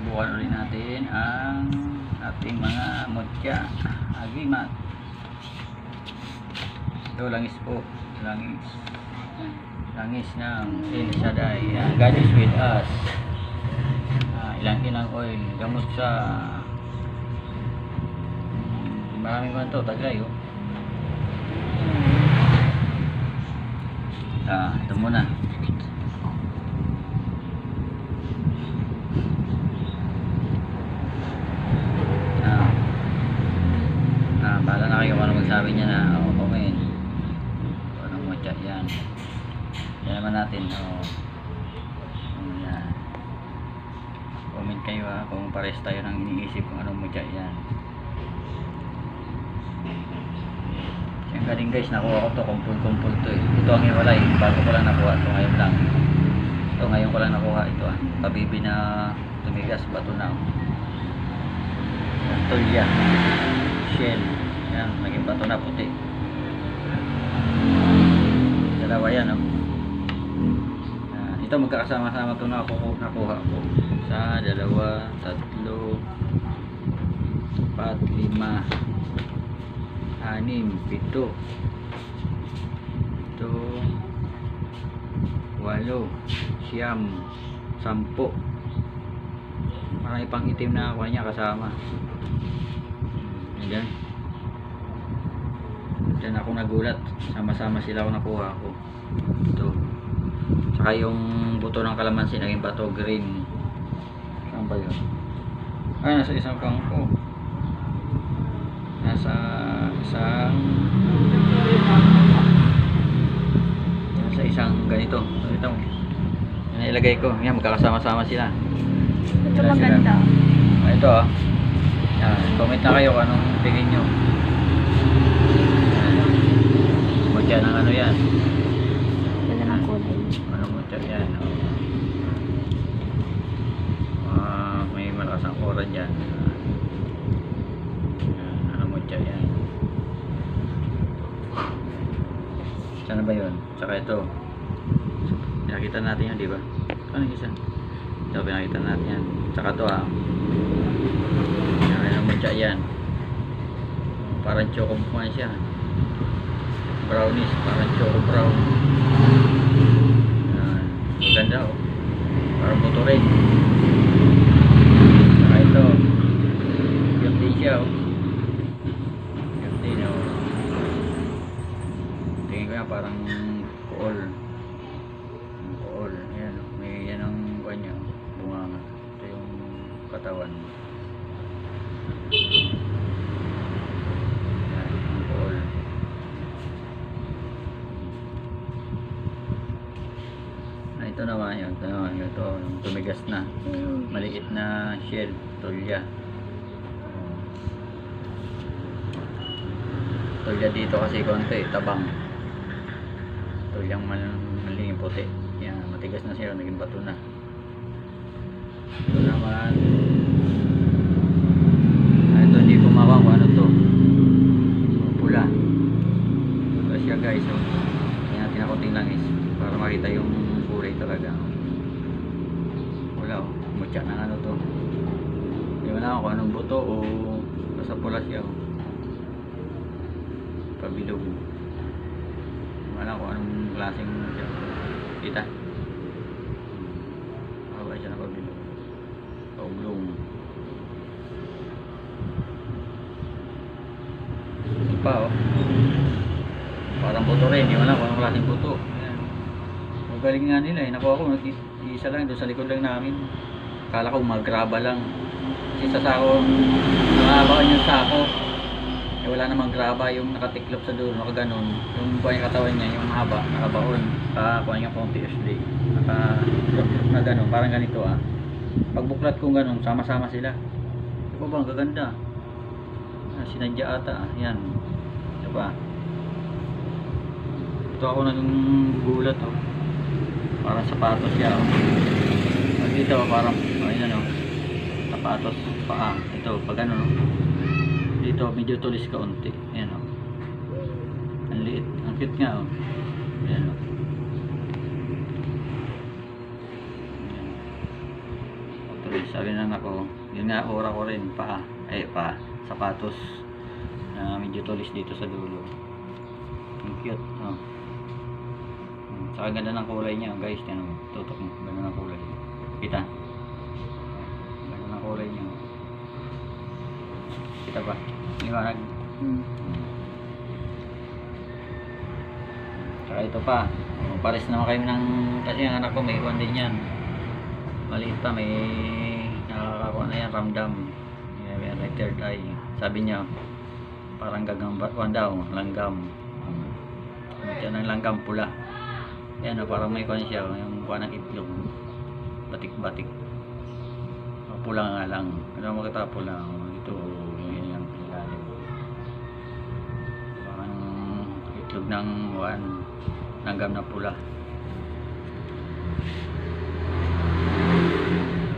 Subukan ulit natin ang ating mga mutya. Agimat. Ito langis po. Langis. Langis ng El Shaddai. Ah, God is with us. Ah, ilang ilang oil. Gamot sa maraming man to. Taglay oh. Ah, ito muna. Ah. Ah, bahala magsabi niya na o comment. Kung anong matcha yan. Yan naman natin. O. Yan. Comment kayo ha kung pares tayo ng iniisip kung anong matcha yan. Yan galing guys, nakuha ko to, kumpul-kumpul to eh. Ito ang iwalay, bago ko lang nakuha ito ngayon lang. Ito ngayon ko lang nakuha ito ah. Pabibi na tumigas, bato na. Yan, Tulya. Shell. Yan, naging bato na puti. Dalawa yan oh. Yan, ito magkakasama-sama ito na ako nakuha ko. Sa dalawa, tatlo, apat, lima, anim, pito, ito, walo, siyam, sampo. Marami pang itim na kuha niya kasama. Ayan. Diyan ako nagulat. Sama-sama sila ako nakuha ko. Ito. Tsaka yung buto ng kalamansi naging bato green. Saan ba yun? Ah, nasa isang kangko. Nasa isang nasa isang ganito. Ito. Yan ilagay ko. Yan, magkakasama-sama sila. Ito Sila, sila. maganda. Ah, ito ah. Yan, comment na kayo kung anong tingin nyo. Mutya ng ano yan. Ganda ng kulay. Anong mutya yan. Oh. Ah, may malakas ang oran. Yan, anong mutya yan. Sana ba yun? Tsaka ito. Pinakita natin yan, di ba? Ano yung isa? Ito, pinakita natin yan. Tsaka ito ah. Yan, anong mutya yan. Parang choco man siya. Brownies, parang choco brown. Yan. Ganda oh. Parang buto rin. Saka ito. Yung din siya oh. Yung din oh. Tingin ko yan parang kool. Ito naman yun. Ito naman. Ito. Yung tumigas na. Maliit na shell. Tulya. Tulya dito kasi konti. Tabang. Tulyang mal maling puti. Yan. Matigas na siya. Naging bato na. Ito naman. Ah, ito hindi ko mawang kung ano to. Pula. Pula siya guys. Oh. Yan natin ako langis para makita yung kulay talaga. Wala oh. Mutya ng ano to. Hindi mo buto o basta pula siya oh. Pabilog. Alam kung anong klaseng siya. Kita. Haba siya na pabilog. Ito pa oh. Parang buto rin. Hindi alam kung anong klaseng buto. Ayan. Ang galing nga nila eh. Nakuha ko. Isa lang doon sa likod lang namin. Akala ko magraba lang. Kasi sa sako, nangabakan yung sako. Eh wala namang graba. Yung nakatiklop sa dulo, nakaganon. Yung buhay katawan niya, yung haba, nakabaon. Nakakuha niya konti SD. Naka na ganon. Parang ganito ah. Pagbuklat kong ganon, sama-sama sila. Ito ba, ang gaganda. Ah, sinadya ata ah. Yan. Pa. Ito ako naging gulat oh. Parang sapatos siya oh. Dito parang ayun oh. Sapatos paa. Ito pag ano oh. Dito medyo tulis kaunti. Ayan oh. Ang liit. Ang Cute nga oh. Ayan oh. Ayan. Tuloy, sabi ng ako, yun nga ora ko rin, pa, eh pa, sapatos na medyo tulis dito sa dulo. Ang cute, oh. Hmm, Saka ganda ng kulay niya, guys, yan oh, tutok mo, ganda ng kulay. Kita? Ganda ng kulay niya. oh. Kita ba? Liwanag. Hmm. Saka ito pa. O, Pares naman kayo ng... Kasi ang anak ko may iwan din yan. Maliit pa. May nakakakuha na yan. Ramdam. May, may, may third eye. Sabi niya, parang gagamba. Kuhan daw. Langgam. Um, yan ang langgam pula. Yan o, parang may kuhan siya. Yung kuhan ng itlog. Batik-batik. Pula nga lang. Ano mo kita pula? O, Ito, itlog ng kuhan langgam na pula.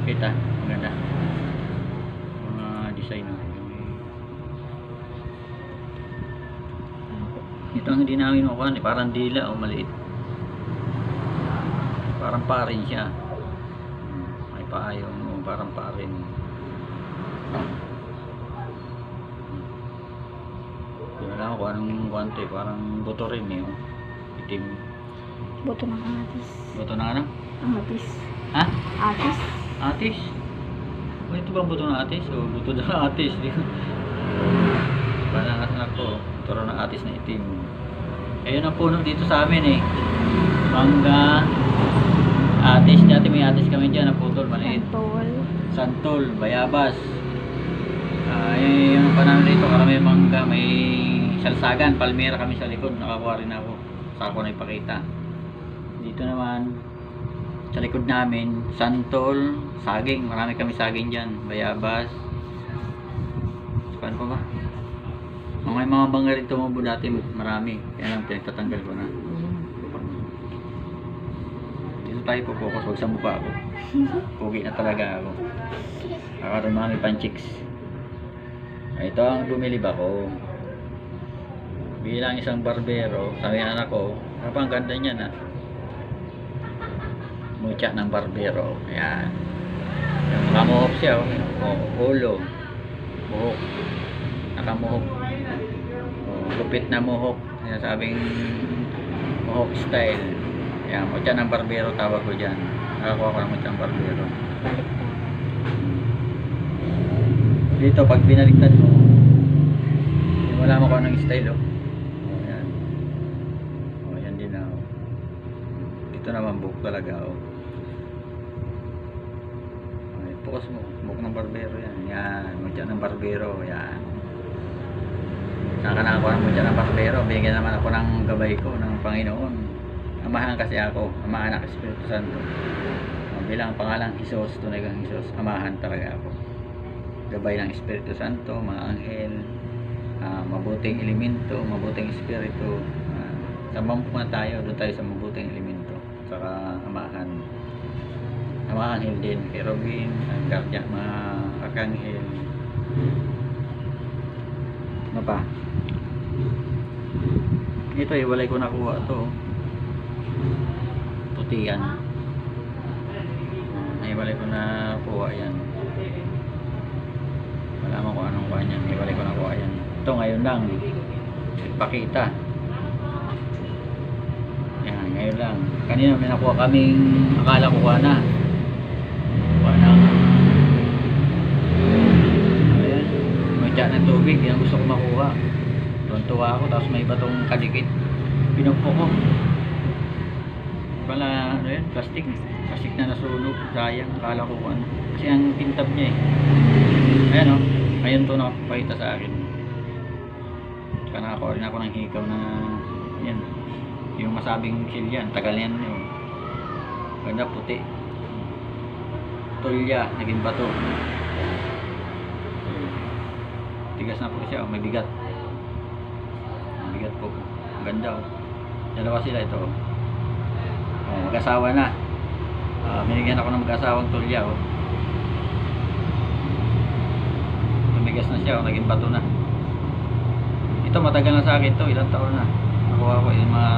Kita, maganda. Mga design oh. Ito ang hindi namin makuha, eh, parang dila o maliit. Parang parin siya. May paayong o parang parin. Ako kung anong guante, parang buto rin eh. oh. Itim. Buto ng atis. Buto na ano? Atis. Ha? Atis. Atis? O ito ba buto ng atis? O buto ng atis. Parang anak ko, turo ng atis na itim. Ayun ang puno dito sa amin eh. Mangga, atis. Dati may atis kami dyan, naputol, maliit. Santol. Santol, bayabas. Ah, eh, yung panahon dito, karami mangga, may salsagan, palmera kami sa likod, nakakuha rin ako. Saka ko na ipakita. Dito naman, sa likod namin, santol, saging, marami kami saging dyan, bayabas. Saan pa ba? Mga mga bangga rin tumubo dati, marami. Kaya lang pinagtatanggal ko na. Dito tayo po focus, huwag sa mukha ko. Pugi na talaga ako. Nakaroon mga chicks. Ah, Ito ang bumili ba ko. Bilang isang barbero, sabi ng anak ko, ang ganda niya na. Mucha ng barbero. Ayan. Yung nakamuhok siya, oh. oh ulo. Muhok. Nakamuhok. Oh, lupit na muhok. Ayan, sabing muhok style. Ayan, mucha ng barbero tawag ko dyan. Nakakuha ko ng mucha ng barbero. Dito, pag binaliktad mo, hindi mo kung anong style. Oh, naman, book talaga, oh. Okay, focus mo. Book ng barbero yan. Yan, mutya ng barbero, yan. Saan ka nakakuha ng barbero? Binigyan naman ako ng gabay ko, ng Panginoon. Amahan kasi ako, ama anak Espiritu Santo. Bilang pangalang Hisos, tunay kang Hisos, amahan talaga ako gabay ng Espiritu Santo, mga anghel, ah, mabuting elemento, mabuting espiritu. Uh, Sabang muna tayo, doon tayo sa mabuting elemento. Saka amahan. Ang mga anghel din, kerubin, ang guardian, mga arkanghel. Ano pa? Ito, iwalay ko nakuha to. Tutian. Naiwalay ko na kuha yan. Malaman ko anong kuha niyan. Iwalay ko na kuha yan. Ito ngayon lang. Pakita. Ngayon lang. Kanina may nakuha kaming akala kuha na. Kuha ng ayan. May tiyan ng tubig. Yan gusto ko makuha. Tuwan-tuwa ako. Tapos may batong kadikit. Pinagpo ko. Pala, ano yan? Plastic. Plastic na nasunog. Sayang. Akala ko kung ano. Kasi ang tintab niya eh. Ayan o. Ayun to nakapakita sa akin. Tsaka nakakuha rin ako ng hikaw na yan. Yung masabing shell yan. Tagal yan yun. Ganda puti. Tulya. Naging bato. Tigas na po siya. oh, May bigat. May bigat po. Ang Ganda oh. Dalawa sila ito oh. Oh, mag-asawa na. Ah, binigyan ako ng mag-asawang tulya oh. Tumigas na siya, oh, naging bato na. Ito matagal na sa akin to, ilang taon na. Ako nakuha ko yung mga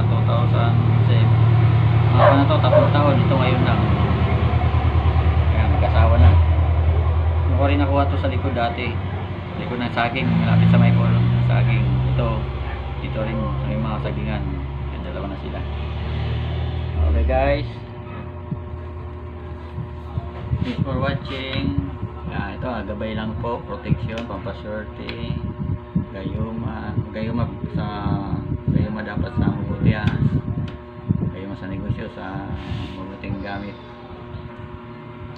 2007. Mga ano to, tapos taon. Ito ngayon lang. Kaya mag-asawa na. Yung ko rin nakuha to sa likod dati. Likod ng saging, malapit sa may polo ng saging. Ito, dito rin sa may mga sagingan. Yan, dalawa na sila. Okay guys. Thanks for watching. Ah, ito gabay lang po, protection, pampaswerte, gayuma, gayuma sa gayuma dapat sa mabutihan. Gayuma sa negosyo sa mabuting gamit.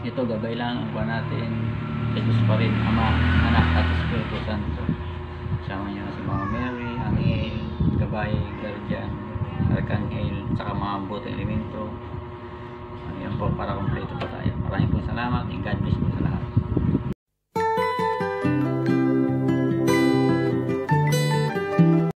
Ito gabay lang ang buwan natin. Sa Diyos pa rin, Ama, Anak at Espiritu Santo. Sama niyo na si Mama Mary, Angel, Gabay, Guardian, Archangel, saka mga buting elemento. Ayan po, para kumpleto pa tayo. Maraming po salamat and God bless